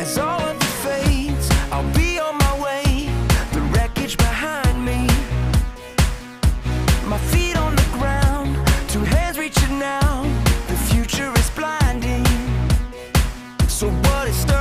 As all of it fades, I'll be on my way. The wreckage behind me. My feet on the ground, two hands reaching out. The future is blinding. So what is stirring?